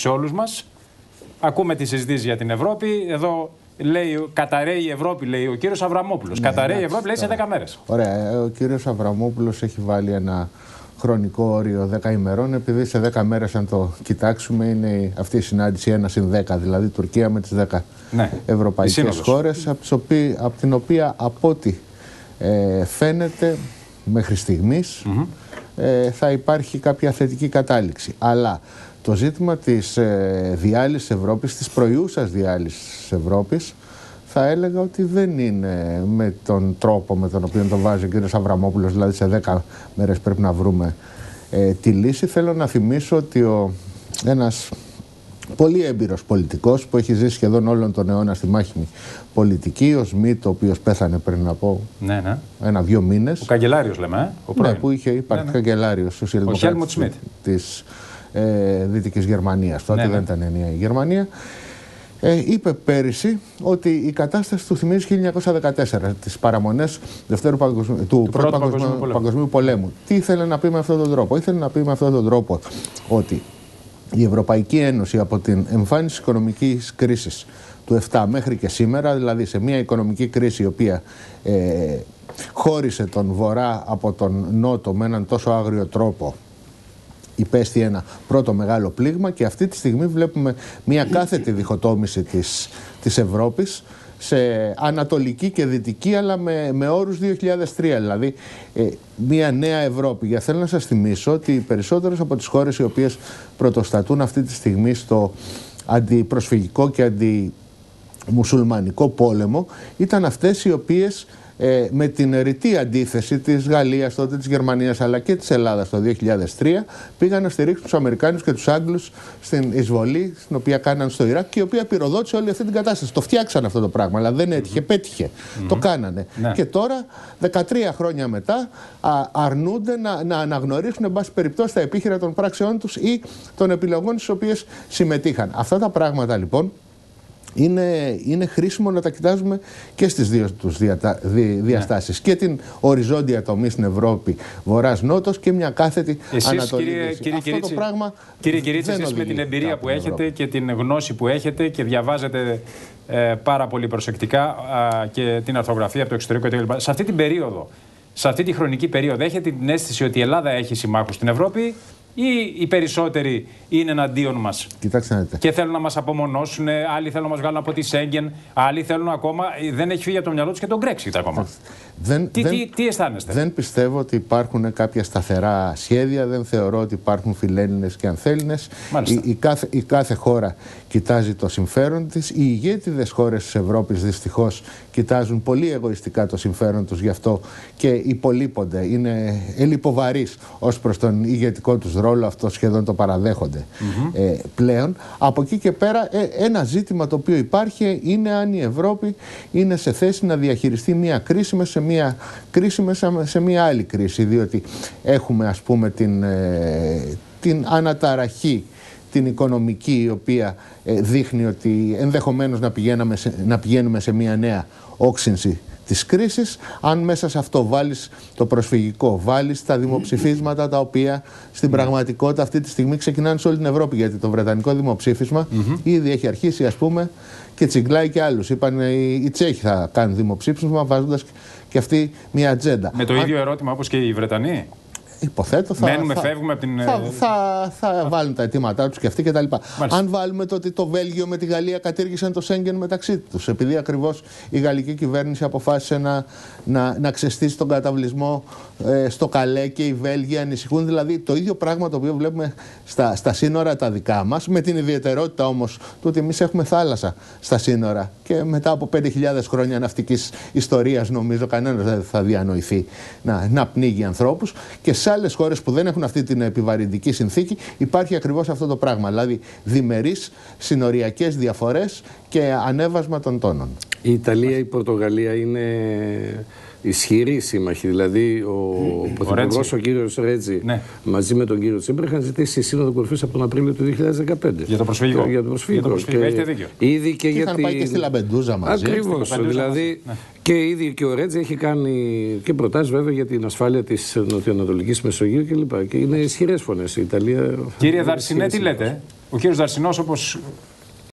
σε όλους μας. Ακούμε τι συζητήσει για την Ευρώπη. Εδώ λέει, καταραίει η Ευρώπη, λέει ο κύριος Αβραμόπουλος. Ναι, καταραίει η Ευρώπη, λέει σε 10 μέρες. Ωραία. Ο κύριος Αβραμόπουλος έχει βάλει ένα χρονικό όριο 10 ημερών, επειδή σε 10 μέρες, αν το κοιτάξουμε, είναι αυτή η συνάντηση 1 συν 10, δηλαδή Τουρκία με τις 10 Ναι. ευρωπαϊκές Η σύνοδος. χώρες, από, από την οποία από ό,τι ε, φαίνεται μέχρι στιγμής, ε, θα υπάρχει κάποια θετική κατάληξη. Αλλά το ζήτημα της ε, διάλυσης Ευρώπης, της προϊούσας διάλυσης Ευρώπης, θα έλεγα ότι δεν είναι με τον τρόπο με τον οποίο το βάζει ο κ. Αβραμόπουλος, δηλαδή σε 10 μέρες πρέπει να βρούμε ε, τη λύση. Θέλω να θυμίσω ότι ο, ένας πολύ έμπειρος πολιτικός που έχει ζήσει σχεδόν όλον τον αιώνα στη μάχημη πολιτική, ο Σμιτ, ο οποίος πέθανε πριν από Ναι, ναι. ένα-δύο μήνες. Ο καγκελάριος λέμε, ε; ο Ναι, πρώην. που είχε υπάρξει Ναι, ναι. καγκελάριος σοσιαλδημοκράτης Χέλμουτ Σμιτ. της ε, Δυτικής Γερμανίας. Τότε Ναι, ναι. δεν ήταν ενιαία η Γερμανία. Ε, είπε πέρυσι ότι η κατάσταση του θυμίζει 1914, τις παραμονές Δευτέρου Παγκοσμίου, του, Πρώτου Πρώτου Παγκοσμίου, Παγκοσμίου Πολέμου. Παγκοσμίου Πολέμου. Τι ήθελε να πει με αυτόν τον τρόπο; Ήθελε να πει με αυτόν τον τρόπο ότι η Ευρωπαϊκή Ένωση από την εμφάνιση οικονομικής κρίσης του 7 μέχρι και σήμερα, δηλαδή σε μια οικονομική κρίση η οποία ε, χώρισε τον Βορρά από τον Νότο με έναν τόσο άγριο τρόπο υπέστη ένα πρώτο μεγάλο πλήγμα και αυτή τη στιγμή βλέπουμε μια κάθετη διχοτόμηση της, της Ευρώπης σε ανατολική και δυτική αλλά με, με όρους 2003 δηλαδή ε, μια νέα Ευρώπη. Για θέλω να σας θυμίσω ότι οι περισσότερες από τις χώρες οι οποίες πρωτοστατούν αυτή τη στιγμή στο αντιπροσφυγικό και αντιμουσουλμανικό πόλεμο ήταν αυτές οι οποίες ε, με την ρητή αντίθεση της Γαλλίας τότε, της Γερμανίας αλλά και της Ελλάδας το 2003 πήγαν να στηρίξουν τους Αμερικάνους και τους Άγγλους στην εισβολή στην οποία κάναν στο Ιράκ και η οποία πυροδότησε όλη αυτή την κατάσταση. Το φτιάξαν αυτό το πράγμα αλλά δεν έτυχε, πέτυχε. Το κάνανε. Ναι. Και τώρα 13 χρόνια μετά α, αρνούνται να, να αναγνωρίσουν εν πάση περιπτώσει τα επίχειρα των πράξεών τους ή των επιλογών στις οποίες συμμετείχαν. Αυτά τα πράγματα λοιπόν είναι, είναι χρήσιμο να τα κοιτάζουμε και στις δύο τους διατα, δι, διαστάσεις. Και την οριζόντια τομή στην Ευρώπη, βορράς-νότος και μια κάθετη Εσείς, ανατολή. κύριε, δύσης. κύριε Αυτό Κυρίτσι, το πράγμα κύριε Κυρίτσι, δεν εσείς με την οδηγεί εμπειρία κάπου που στην έχετε Ευρώπη. και την γνώση που έχετε και διαβάζετε ε, πάρα πολύ προσεκτικά α, και την αρθογραφία από το εξωτερικό κτλ. Σε αυτή την περίοδο, σε αυτή τη χρονική περίοδο, έχετε την αίσθηση ότι η Ελλάδα έχει συμμάχους στην Ευρώπη ή οι περισσότεροι είναι εναντίον μας Κοιτάξτε να δείτε. και θέλουν να μας απομονώσουν, άλλοι θέλουν να μας βγάλουν από τη Σέγγεν, άλλοι θέλουν ακόμα, δεν έχει φύγει από το μυαλό τους και τον Brexit ακόμα. Δεν, Τι, δεν, τι, τι αισθάνεστε; δεν πιστεύω ότι υπάρχουν κάποια σταθερά σχέδια, δεν θεωρώ ότι υπάρχουν φιλέλληνες και ανθέλληνες. Μάλιστα. Η, η, κάθε, η κάθε χώρα κοιτάζει το συμφέρον της. Οι ηγέτιδες χώρες της Ευρώπης δυστυχώς κοιτάζουν πολύ εγωιστικά το συμφέρον τους γι' αυτό και υπολείπονται. Είναι ελλειποβαρείς ως προς τον ηγετικό τους ρόλο, αυτό σχεδόν το παραδέχονται ε, πλέον. Από εκεί και πέρα ε, ένα ζήτημα το οποίο υπάρχει είναι αν η Ευρώπη είναι σε θέση να διαχειριστεί μια κρίση μέσα σε μια κρίση μέσα σε μια άλλη κρίση διότι έχουμε ας πούμε την, ε, την αναταραχή την οικονομική η οποία ε, δείχνει ότι ενδεχομένως να, πηγαίναμε σε- να πηγαίνουμε σε μια νέα όξυνση της κρίσης αν μέσα σε αυτό βάλεις το προσφυγικό, βάλεις τα δημοψηφίσματα τα οποία στην πραγματικότητα αυτή τη στιγμή ξεκινάνε σε όλη την Ευρώπη γιατί το βρετανικό δημοψήφισμα ήδη έχει αρχίσει ας πούμε και τσιγκλάει και άλλους. Είπαν οι, οι Τσέχοι θα κάνουν δημοψήφισμα βάζοντας και αυτή μια ατζέντα. Με το Αν- ίδιο ερώτημα όπως και οι Βρετανοί; Υποθέτω θα. Μένουμε, θα, φεύγουμε από την, Θα, ε, θα, θα βάλουν τα αιτήματά τους και αυτοί κτλ. Μάλιστα. Αν βάλουμε το ότι το Βέλγιο με τη Γαλλία κατήργησαν το Σέγγεν μεταξύ τους, επειδή ακριβώς η γαλλική κυβέρνηση αποφάσισε να, να, να ξεστήσει τον καταβλισμό ε, στο Καλέ και οι Βέλγοι ανησυχούν. Δηλαδή το ίδιο πράγμα το οποίο βλέπουμε στα, στα σύνορα τα δικά μας, με την ιδιαιτερότητα όμως του ότι εμείς έχουμε θάλασσα στα σύνορα και μετά από 5.000 χρόνια ναυτικής ιστορίας, νομίζω κανένας δεν θα διανοηθεί να, να πνίγει ανθρώπους. Και σε άλλες χώρες που δεν έχουν αυτή την επιβαρυντική συνθήκη υπάρχει ακριβώς αυτό το πράγμα. Δηλαδή διμερείς συνοριακές διαφορές και ανέβασμα των τόνων. Η Ιταλία, η Πορτογαλία είναι ισχυροί σύμμαχοι. Δηλαδή, ο Πρωθυπουργός, Ρέντσι. ο κύριος Ρέντσι, Ναι. μαζί με τον κύριο Τσίπρα, είχαν ζητήσει σύνοδο κορυφής από τον Απρίλιο του 2015. Για το προσφυγικό. Για το προσφυγικό. Για το προσφυγικό. Έχετε δίκιο. Ήδη και, Και για είχαν τη- πάει και στη Λαμπεντούζα μαζί. Ακριβώς. Στη Λαμπεντούζα Δηλαδή, μαζί, ναι. και ήδη και ο Ρέτζι έχει κάνει και προτάσεις βέβαια για την ασφάλεια της νοτιοανατολικής Μεσογείου κλπ. Και είναι ισχυρές φωνές. Η Ιταλία. Κύριε είναι Δαρσινέ, τι ισχυρή λέτε; Ο κύριος Δαρσινός, όπως